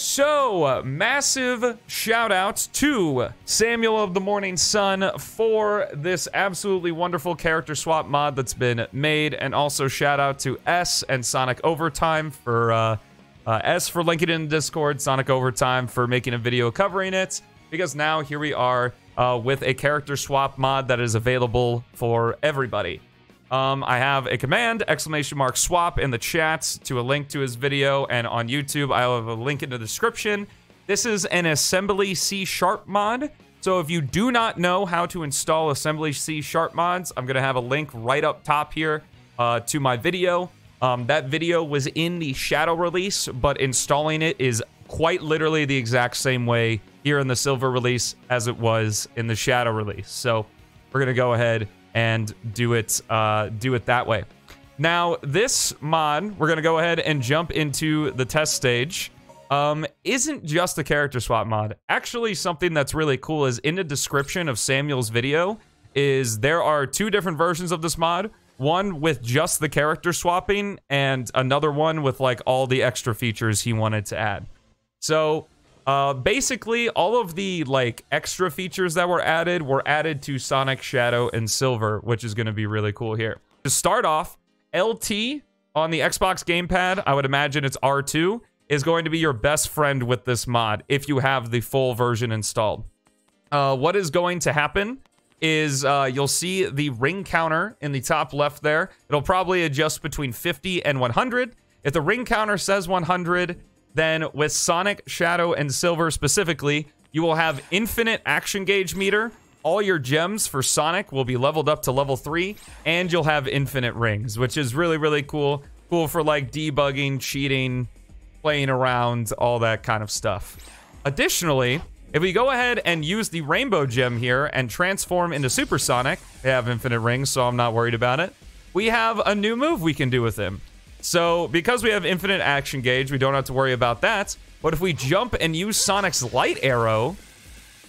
So, massive shout out to Sameal of the Morning Sun for this absolutely wonderful character swap mod that's been made. And also shout out to S and Sonic Overtime for, uh, uh, S for linking in Discord, Sonic Overtime for making a video covering it. Because now here we are uh, with a character swap mod that is available for everybody. Um, I have a command, exclamation mark swap in the chat to a link to his video, and on YouTube, I'll have a link in the description. This is an assembly C sharp mod. So if you do not know how to install assembly C sharp mods, I'm gonna have a link right up top here uh, to my video. Um, that video was in the shadow release, but installing it is quite literally the exact same way here in the silver release as it was in the shadow release. So we're gonna go ahead and do it uh, do it that way. Now, this mod, we're gonna go ahead and jump into the test stage. Um, isn't just a character swap mod. Actually, something that's really cool is in the description of Sameal's video is there are two different versions of this mod. One with just the character swapping and another one with like all the extra features he wanted to add. So uh, basically, all of the like extra features that were added were added to Sonic Shadow and Silver, which is going to be really cool here. To start off, LT on the Xbox gamepad, I would imagine it's R2, is going to be your best friend with this mod if you have the full version installed. Uh, what is going to happen is uh, you'll see the ring counter in the top left there. It'll probably adjust between 50 and 100. If the ring counter says 100, then with Sonic, Shadow, and Silver specifically, you will have infinite action gauge meter. All your gems for Sonic will be leveled up to level 3, and you'll have infinite rings, which is really, really cool. Cool for like debugging, cheating, playing around, all that kind of stuff. Additionally, if we go ahead and use the rainbow gem here and transform into Super Sonic, they have infinite rings, so I'm not worried about it. We have a new move we can do with him. So, because we have infinite action gauge, we don't have to worry about that. But if we jump and use Sonic's light arrow,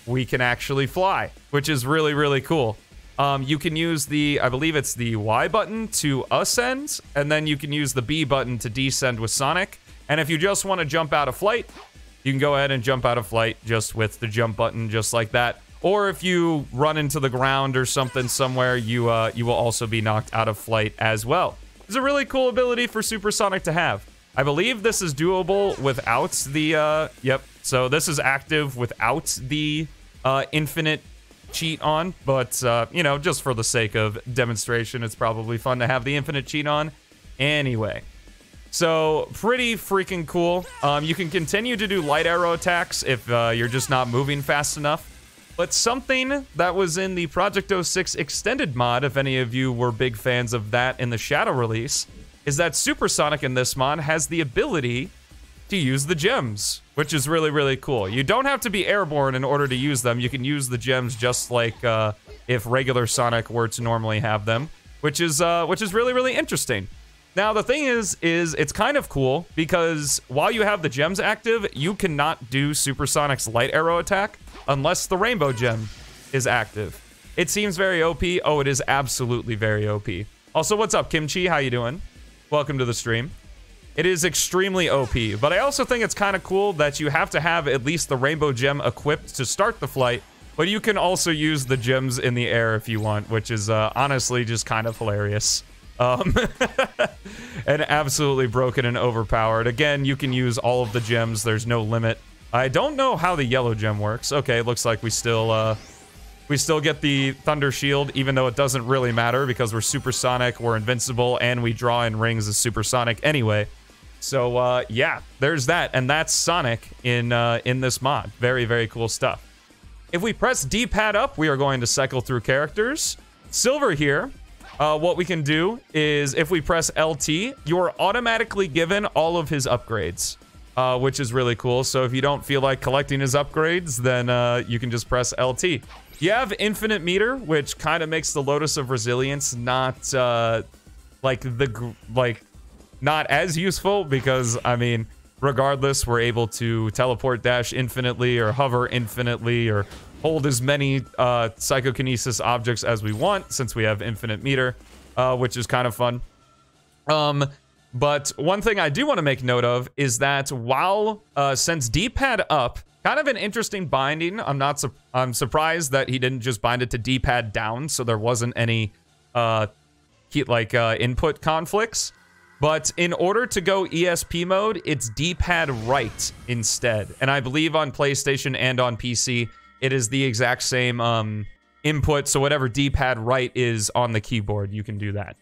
we can actually fly, which is really, really cool. Um, you can use the, I believe it's the Y button to ascend, and then you can use the B button to descend with Sonic. And if you just want to jump out of flight, you can go ahead and jump out of flight just with the jump button, just like that. Or if you run into the ground or something somewhere, you uh, you will also be knocked out of flight as well. It's a really cool ability for Supersonic to have. I believe this is doable without the, uh, yep. So this is active without the uh, infinite cheat on, but, uh, you know, just for the sake of demonstration, it's probably fun to have the infinite cheat on anyway. So, pretty freaking cool. Um, you can continue to do light arrow attacks if uh, you're just not moving fast enough. But something that was in the Project 06 extended mod, if any of you were big fans of that in the Shadow release, is that Supersonic in this mod has the ability to use the gems, which is really, really cool. You don't have to be airborne in order to use them. You can use the gems just like uh, if regular Sonic were to normally have them, which is uh, which is really, really interesting. Now, the thing is, is it's kind of cool because while you have the gems active, you cannot do Supersonic's light arrow attack unless the rainbow gem is active. It seems very OP. Oh, it is absolutely very OP. Also, what's up, Kimchi? How you doing? Welcome to the stream. It is extremely OP, but I also think it's kind of cool that you have to have at least the rainbow gem equipped to start the flight, but you can also use the gems in the air if you want, which is uh, honestly just kind of hilarious. Um, and absolutely broken and overpowered. Again, you can use all of the gems. There's no limit. I don't know how the yellow gem works. Okay, looks like we still, uh, we still get the Thunder Shield, even though it doesn't really matter because we're supersonic, we're invincible, and we draw in rings as supersonic anyway. So, uh, yeah, there's that. And that's Sonic in, uh, in this mod. Very, very cool stuff. If we press D-pad up, we are going to cycle through characters. Silver here, uh, what we can do is if we press LT, you're automatically given all of his upgrades uh, which is really cool. So if you don't feel like collecting his upgrades, then uh, you can just press LT. You have infinite meter, which kind of makes the Lotus of Resilience not uh, like the like not as useful because I mean, regardless, we're able to teleport dash infinitely or hover infinitely or hold as many uh, psychokinesis objects as we want since we have infinite meter, uh, which is kind of fun. Um, But one thing I do want to make note of is that while uh, since D-pad up, kind of an interesting binding. I'm not. Su I'm surprised that he didn't just bind it to D-pad down, so there wasn't any uh, like uh, input conflicts. But in order to go ESP mode, it's D-pad right instead. And I believe on PlayStation and on PC, it is the exact same um, input. So whatever D-pad right is on the keyboard, you can do that.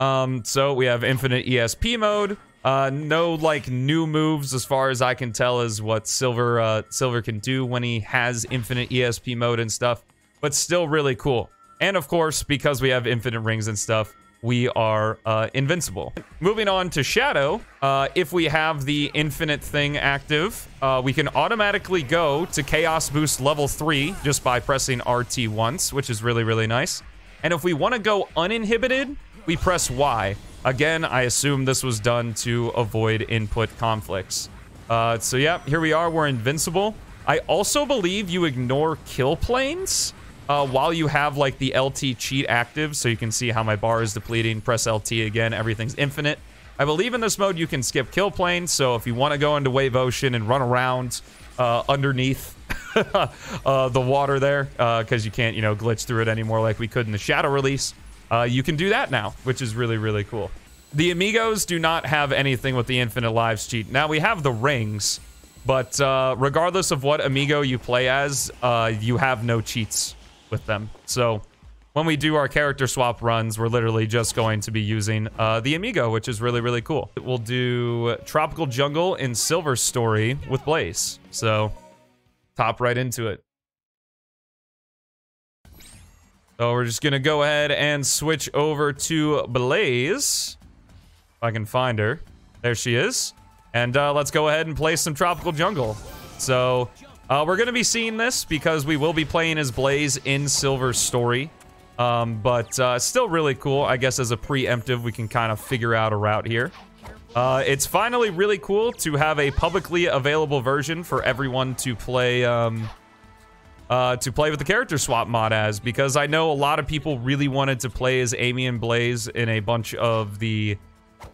Um, so we have infinite ESP mode. Uh, no like new moves as far as I can tell is what Silver uh, Silver can do when he has infinite ESP mode and stuff. But still really cool. And of course, because we have infinite rings and stuff, we are uh, invincible. Moving on to Shadow, uh, if we have the infinite thing active, uh, we can automatically go to Chaos Boost level 3 just by pressing RT once, which is really, really nice. And if we want to go uninhibited, we press Y. Again, I assume this was done to avoid input conflicts. Uh, so yeah, here we are, we're invincible. I also believe you ignore kill planes uh, while you have like the LT cheat active, so you can see how my bar is depleting. Press LT again, everything's infinite. I believe in this mode you can skip kill plane, so if you want to go into Wave Ocean and run around uh, underneath uh, the water there, because uh, you can't, you know, glitch through it anymore like we could in the Shadow release, uh, you can do that now, which is really, really cool. The Amigos do not have anything with the Infinite Lives cheat. Now, we have the rings, but uh, regardless of what Amigo you play as, you have no cheats with them. So when we do our character swap runs, we're literally just going to be using uh, the Amigo, which is really, really cool. We'll do Tropical Jungle in Silver Story with Blaze. So top right into it. So we're just going to go ahead and switch over to Blaze. If I can find her. There she is. And uh, let's go ahead and play some Tropical Jungle. So uh, we're going to be seeing this because we will be playing as Blaze in Silver's story. Um, but uh, still really cool. I guess as a preemptive, we can kind of figure out a route here. Uh, it's finally really cool to have a publicly available version for everyone to play um, uh, to play with the character swap mod as because I know a lot of people really wanted to play as Amy and Blaze in a bunch of the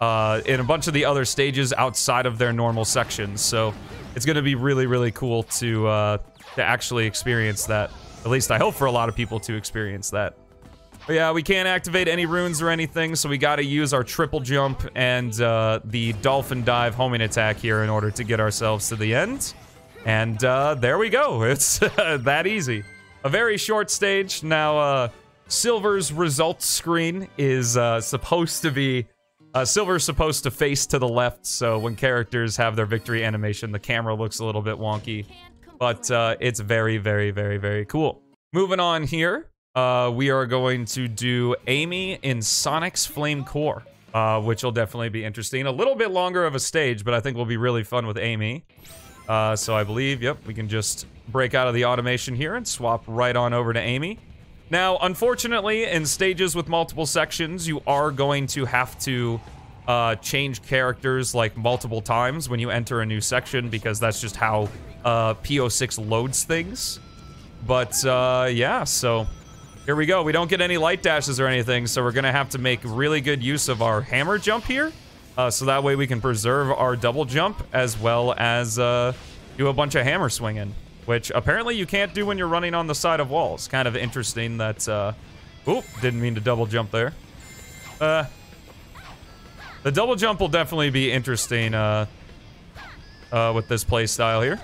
uh, in a bunch of the other stages outside of their normal sections. So it's going to be really, really cool to uh, to actually experience that. At least I hope for a lot of people to experience that. But yeah, we can't activate any runes or anything, so we got to use our triple jump and uh, the dolphin dive homing attack here in order to get ourselves to the end. And uh, there we go. It's that easy. A very short stage. Now, uh, Silver's results screen is uh, supposed to be uh, Silver's supposed to face to the left, so when characters have their victory animation, the camera looks a little bit wonky. But uh, it's very, very, very, very cool. Moving on here, uh, we are going to do Amy in Sonic's Flame Core, uh, which will definitely be interesting. A little bit longer of a stage, but I think will be really fun with Amy. Uh, so I believe, yep, we can just break out of the automation here and swap right on over to Amy. Now, unfortunately, in stages with multiple sections, you are going to have to uh, change characters like multiple times when you enter a new section because that's just how uh, P06 loads things. But uh, yeah, so here we go. We don't get any light dashes or anything, so we're going to have to make really good use of our hammer jump here. Uh, so that way we can preserve our double jump as well as uh, do a bunch of hammer swinging which apparently you can't do when you're running on the side of walls. Kind of interesting that, uh... Oop, didn't mean to double jump there. Uh... The double jump will definitely be interesting, uh... Uh, with this play style here.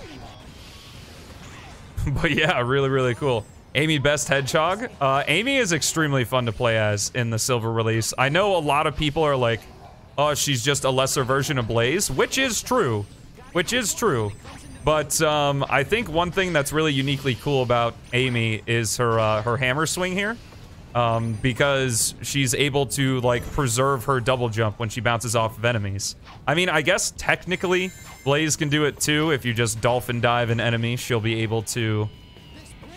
but yeah, really, really cool. Amy Best Hedgehog. Uh, Amy is extremely fun to play as in the Silver release. I know a lot of people are like, oh, she's just a lesser version of Blaze, which is true. Which is true. But um, I think one thing that's really uniquely cool about Amy is her uh, her hammer swing here. Um, because she's able to, like, preserve her double jump when she bounces off of enemies. I mean, I guess technically Blaze can do it too. If you just dolphin dive an enemy, she'll be able to...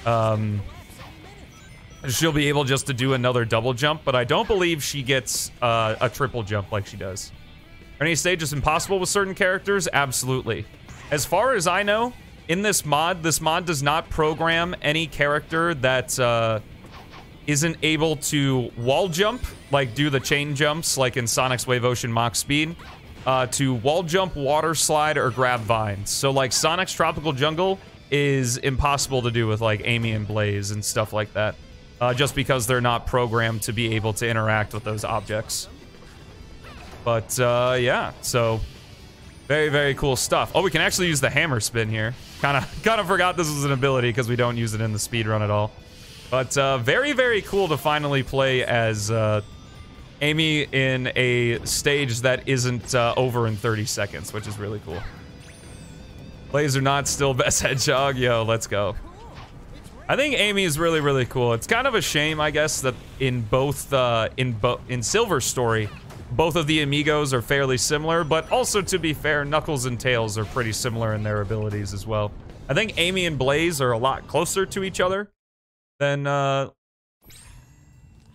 Um, she'll be able just to do another double jump, but I don't believe she gets uh, a triple jump like she does. Are any stages impossible with certain characters? Absolutely. As far as I know, in this mod, this mod does not program any character that, uh, isn't able to wall jump, like do the chain jumps like in Sonic's Wave Ocean Mach Speed, uh, to wall jump, water slide, or grab vines. So like Sonic's Tropical Jungle is impossible to do with like Amy and Blaze and stuff like that. Uh, just because they're not programmed to be able to interact with those objects. But uh, yeah, so very, very cool stuff. Oh, we can actually use the hammer spin here. Kind of kind of forgot this was an ability because we don't use it in the speed run at all. But uh, very, very cool to finally play as uh, Amy in a stage that isn't uh, over in 30 seconds, which is really cool. Blaze or not, still best hedgehog. Yo, let's go. I think Amy is really, really cool. It's kind of a shame, I guess, that in both uh, in bo in Silver Story, both of the amigos are fairly similar, but also to be fair, Knuckles and Tails are pretty similar in their abilities as well. I think Amy and Blaze are a lot closer to each other than uh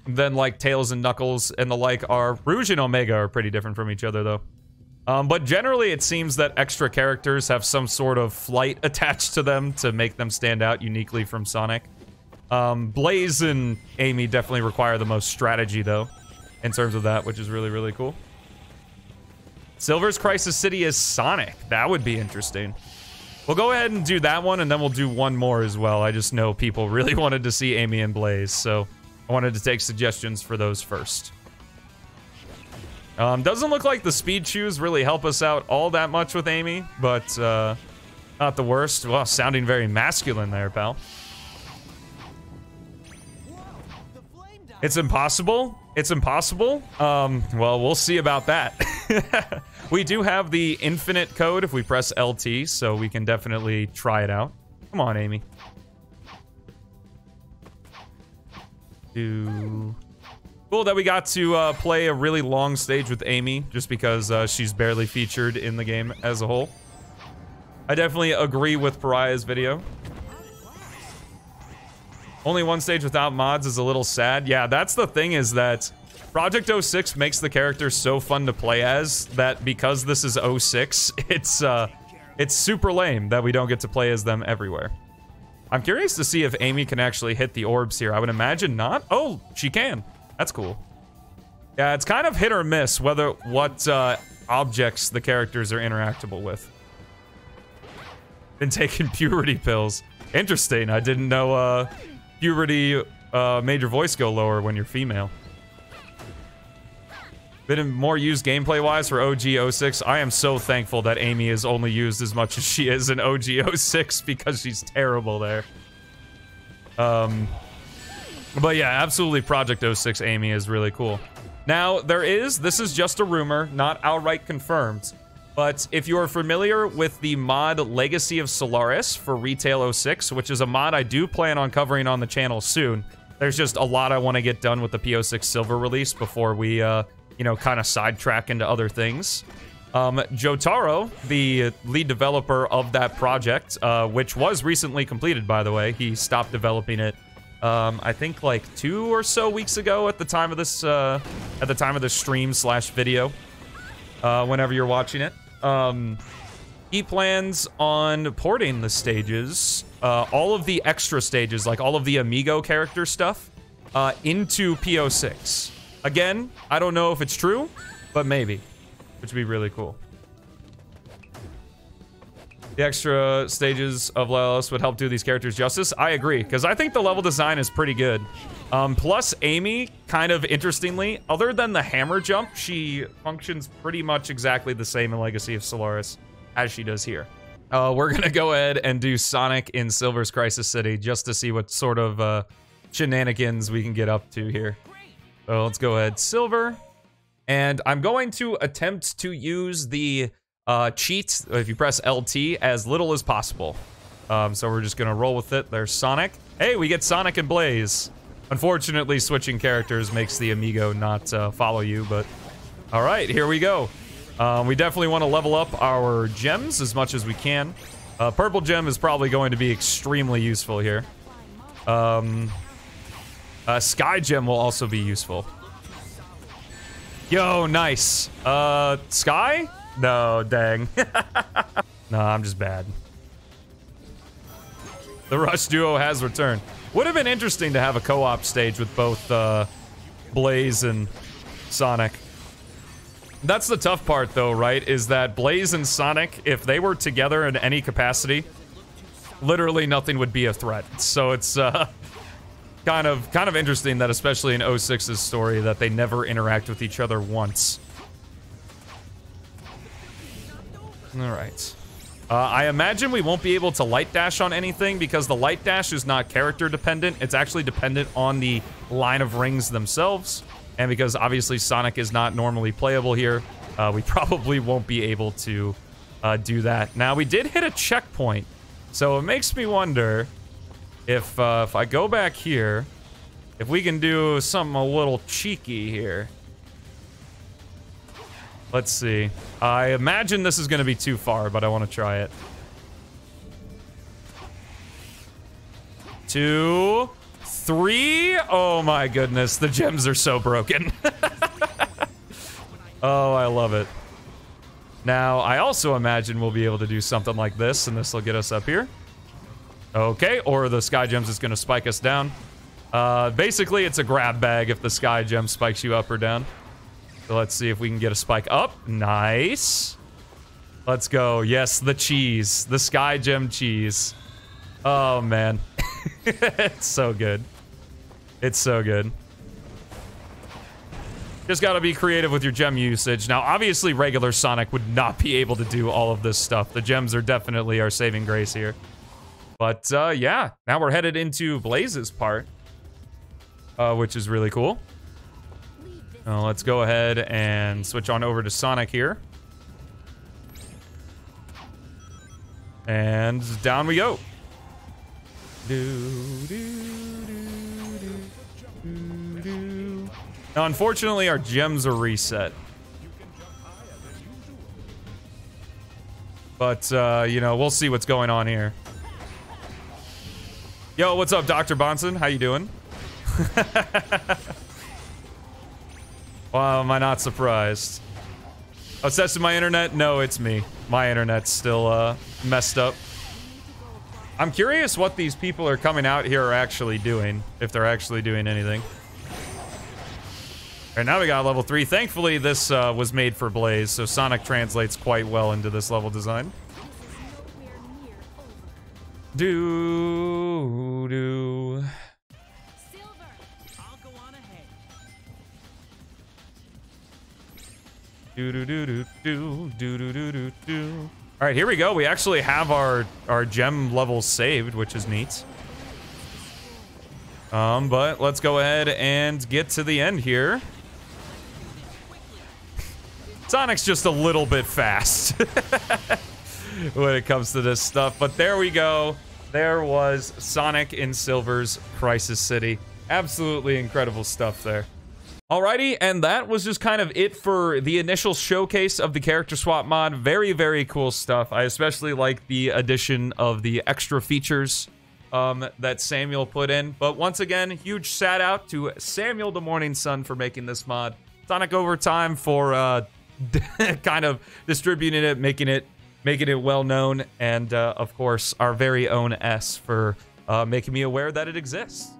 than like Tails and Knuckles and the like are. Rouge and Omega are pretty different from each other though. Um, but generally, it seems that extra characters have some sort of flight attached to them to make them stand out uniquely from Sonic. Um, Blaze and Amy definitely require the most strategy, though in terms of that, which is really, really cool. Silver's Crisis City is Sonic. That would be interesting. We'll go ahead and do that one, and then we'll do one more as well. I just know people really wanted to see Amy and Blaze, so I wanted to take suggestions for those first. Um, doesn't look like the speed shoes really help us out all that much with Amy, but uh, not the worst. Well, sounding very masculine there, pal. It's impossible. It's impossible. Um, well, we'll see about that. we do have the infinite code if we press LT, so we can definitely try it out. Come on, Amy. Do... Cool that we got to uh, play a really long stage with Amy, just because uh, she's barely featured in the game as a whole. I definitely agree with Pariah's video. Only one stage without mods is a little sad. Yeah, that's the thing is that Project 06 makes the characters so fun to play as that because this is 06, it's uh, it's super lame that we don't get to play as them everywhere. I'm curious to see if Amy can actually hit the orbs here. I would imagine not. Oh, she can. That's cool. Yeah, it's kind of hit or miss whether what uh, objects the characters are interactable with. Been taking puberty pills. Interesting. I didn't know uh, puberty uh, made your voice go lower when you're female. Been more used gameplay-wise for OG 06. I am so thankful that Amy is only used as much as she is in OG 06 because she's terrible there. Um, but yeah, absolutely Project 06 Amy is really cool. Now, there is, this is just a rumor, not outright confirmed, but if you are familiar with the mod Legacy of Solaris for Retail 06, which is a mod I do plan on covering on the channel soon, there's just a lot I want to get done with the P06 Silver release before we, uh, you know, kind of sidetrack into other things. Um, Jotaro, the lead developer of that project, uh, which was recently completed, by the way, he stopped developing it, um, I think like two or so weeks ago at the time of this, uh, at the time of the stream slash video, uh, whenever you're watching it. Um, he plans on porting the stages, uh, all of the extra stages, like all of the Amigo character stuff, uh, into P06. Again, I don't know if it's true, but maybe, which would be really cool. The extra stages of Lelos would help do these characters justice. I agree, because I think the level design is pretty good. Um, plus, Amy, kind of interestingly, other than the hammer jump, she functions pretty much exactly the same in Legacy of Solaris as she does here. Uh, we're gonna go ahead and do Sonic in Silver's Crisis City just to see what sort of uh, shenanigans we can get up to here. So let's go ahead, Silver. And I'm going to attempt to use the uh, cheat, if you press LT, as little as possible. Um, so we're just gonna roll with it. There's Sonic. Hey, we get Sonic and Blaze. Unfortunately, switching characters makes the Amigo not uh, follow you, but... Alright, here we go. Um, we definitely want to level up our gems as much as we can. Uh, purple gem is probably going to be extremely useful here. Um, uh, sky gem will also be useful. Yo, nice. Uh, sky? No, dang. no, I'm just bad. The Rush duo has returned. Would have been interesting to have a co-op stage with both uh, Blaze and Sonic. That's the tough part, though, right? Is that Blaze and Sonic, if they were together in any capacity, literally nothing would be a threat. So it's uh, kind of kind of interesting that, especially in 06's story, that they never interact with each other once. All right. Uh, I imagine we won't be able to light dash on anything because the light dash is not character dependent. It's actually dependent on the line of rings themselves. And because obviously Sonic is not normally playable here, uh, we probably won't be able to uh, do that. Now, we did hit a checkpoint. So it makes me wonder if, uh, if I go back here, if we can do something a little cheeky here. Let's see. I imagine this is going to be too far, but I want to try it. Two, three. Oh my goodness, the gems are so broken. oh, I love it. Now, I also imagine we'll be able to do something like this, and this will get us up here. Okay, or the sky gems is going to spike us down. Uh, basically, it's a grab bag if the sky gem spikes you up or down. So let's see if we can get a spike up. Nice. Let's go. Yes, the cheese. The Sky Gem cheese. Oh, man. it's so good. It's so good. Just gotta be creative with your gem usage. Now, obviously, regular Sonic would not be able to do all of this stuff. The gems are definitely our saving grace here. But, uh, yeah. Now we're headed into Blaze's part. Uh, which is really cool. Uh, let's go ahead and switch on over to Sonic here. And down we go. Now, unfortunately, our gems are reset. But, uh, you know, we'll see what's going on here. Yo, what's up, Dr. Bonson? How you doing? Wow, am I not surprised? Obsessed with my internet? No, it's me. My internet's still uh, messed up. I'm curious what these people are coming out here are actually doing, if they're actually doing anything. Alright, now we got level 3. Thankfully, this uh, was made for Blaze, so Sonic translates quite well into this level design. Do, Do do do do do do do do do do. All right, here we go. We actually have our our gem levels saved, which is neat. Um, but let's go ahead and get to the end here. Sonic's just a little bit fast when it comes to this stuff, but there we go. There was Sonic in Silver's Crisis City. Absolutely incredible stuff there. Alrighty, and that was just kind of it for the initial showcase of the character swap mod. Very, very cool stuff. I especially like the addition of the extra features um, that Sameal put in. But once again, huge shout out to Sameal the Morning Sun for making this mod. Sonic Overtime for uh, kind of distributing it, making it making it well known, and uh, of course our very own S for uh, making me aware that it exists.